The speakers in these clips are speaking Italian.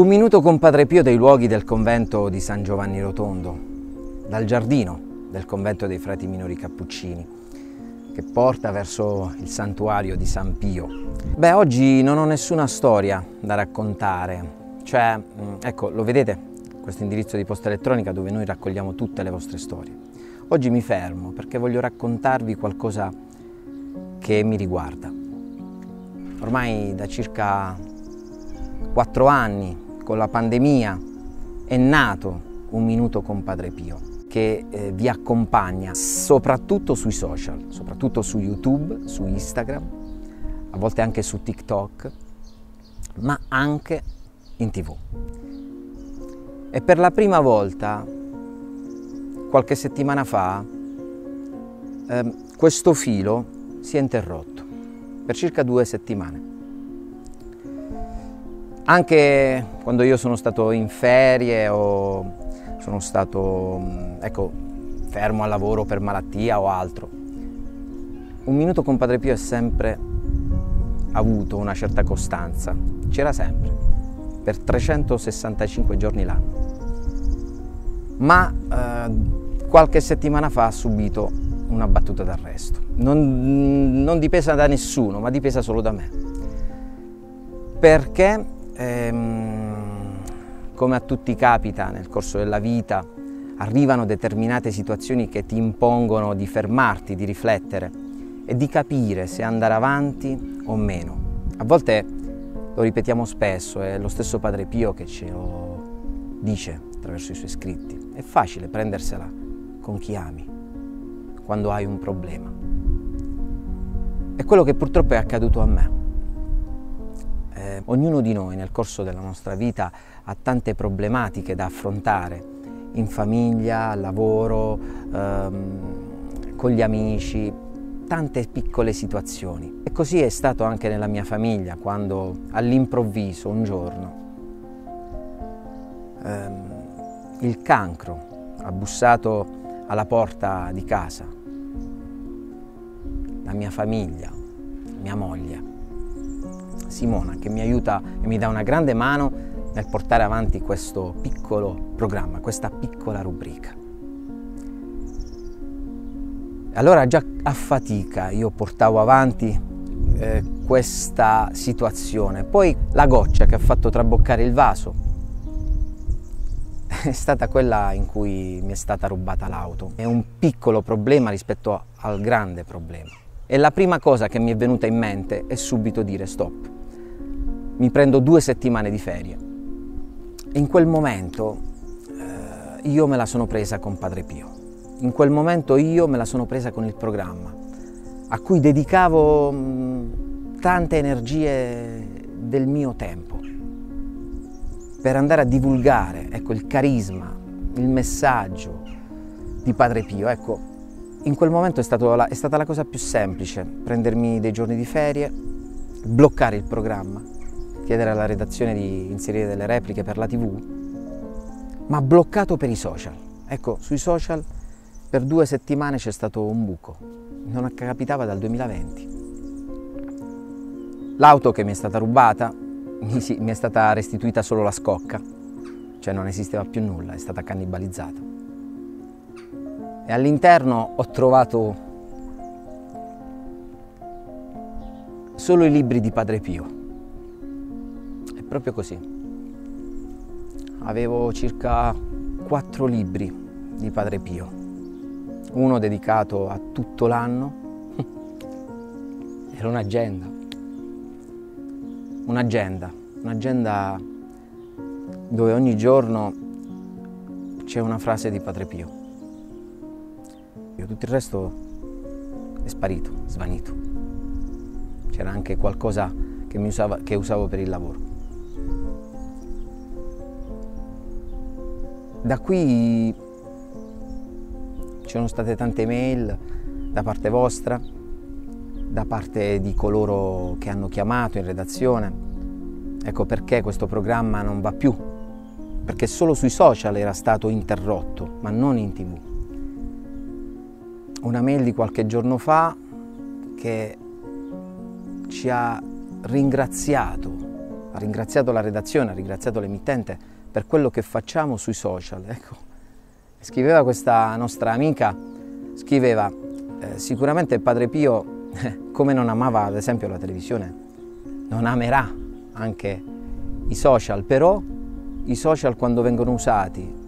Un minuto con Padre Pio dei luoghi del convento di San Giovanni Rotondo, dal giardino del convento dei frati minori cappuccini, che porta verso il santuario di San Pio. Beh, oggi non ho nessuna storia da raccontare, cioè, mm, ecco, lo vedete, questo indirizzo di posta elettronica dove noi raccogliamo tutte le vostre storie. Oggi mi fermo perché voglio raccontarvi qualcosa che mi riguarda. Ormai da circa quattro anni, con la pandemia, è nato un minuto con Padre Pio che eh, vi accompagna soprattutto sui social, soprattutto su YouTube, su Instagram, a volte anche su TikTok, ma anche in tv. E per la prima volta, qualche settimana fa, eh, questo filo si è interrotto per circa due settimane. Anche quando io sono stato in ferie o sono stato mm, ecco, fermo al lavoro per malattia o altro, un minuto con Padre Pio è sempre avuto una certa costanza, c'era sempre, per 365 giorni l'anno. Ma eh, qualche settimana fa ha subito una battuta d'arresto. Non, non dipesa da nessuno, ma dipesa solo da me. Perché ehm, come a tutti capita nel corso della vita, arrivano determinate situazioni che ti impongono di fermarti, di riflettere e di capire se andare avanti o meno. A volte lo ripetiamo spesso, è lo stesso Padre Pio che ce lo dice attraverso i suoi scritti. È facile prendersela con chi ami, quando hai un problema. È quello che purtroppo è accaduto a me ognuno di noi nel corso della nostra vita ha tante problematiche da affrontare in famiglia, al lavoro, ehm, con gli amici, tante piccole situazioni. E così è stato anche nella mia famiglia quando all'improvviso un giorno ehm, il cancro ha bussato alla porta di casa, la mia famiglia, mia moglie Simona che mi aiuta e mi dà una grande mano nel portare avanti questo piccolo programma, questa piccola rubrica. Allora già a fatica io portavo avanti eh, questa situazione, poi la goccia che ha fatto traboccare il vaso è stata quella in cui mi è stata rubata l'auto. È un piccolo problema rispetto al grande problema. E la prima cosa che mi è venuta in mente è subito dire stop mi prendo due settimane di ferie. In quel momento eh, io me la sono presa con Padre Pio. In quel momento io me la sono presa con il programma, a cui dedicavo mh, tante energie del mio tempo, per andare a divulgare ecco, il carisma, il messaggio di Padre Pio. Ecco, in quel momento è, la, è stata la cosa più semplice, prendermi dei giorni di ferie, bloccare il programma chiedere alla redazione di inserire delle repliche per la tv, ma bloccato per i social. Ecco, sui social per due settimane c'è stato un buco, non capitava dal 2020. L'auto che mi è stata rubata, mi, è stata restituita solo la scocca, cioè non esisteva più nulla, è stata cannibalizzata. E all'interno ho trovato solo i libri di Padre Pio proprio così. Avevo circa quattro libri di Padre Pio, uno dedicato a tutto l'anno, era un'agenda, un'agenda, un'agenda dove ogni giorno c'è una frase di Padre Pio. Tutto il resto è sparito, svanito. C'era anche qualcosa che, usava, che usavo per il lavoro. Da qui ci sono state tante mail da parte vostra, da parte di coloro che hanno chiamato in redazione. Ecco perché questo programma non va più, perché solo sui social era stato interrotto, ma non in tv. Una mail di qualche giorno fa che ci ha ringraziato ha ringraziato la redazione, ha ringraziato l'emittente per quello che facciamo sui social. Ecco, scriveva questa nostra amica, scriveva eh, sicuramente Padre Pio, come non amava ad esempio la televisione, non amerà anche i social, però i social quando vengono usati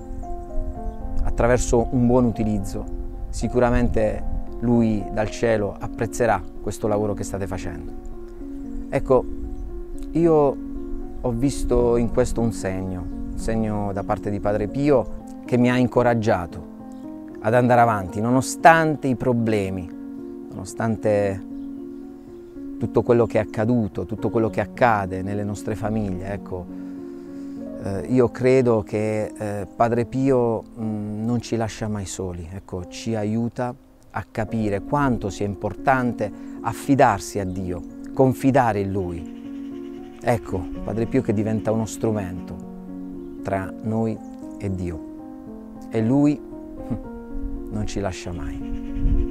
attraverso un buon utilizzo, sicuramente lui dal cielo apprezzerà questo lavoro che state facendo. Ecco, io ho visto in questo un segno, segno da parte di Padre Pio che mi ha incoraggiato ad andare avanti, nonostante i problemi, nonostante tutto quello che è accaduto, tutto quello che accade nelle nostre famiglie. Ecco, eh, io credo che eh, Padre Pio mh, mm, non ci lascia mai soli, ecco, ci aiuta a capire quanto sia importante affidarsi a Dio, confidare in Lui. Ecco, Padre Pio che diventa uno strumento tra noi e Dio. E Lui non ci lascia mai.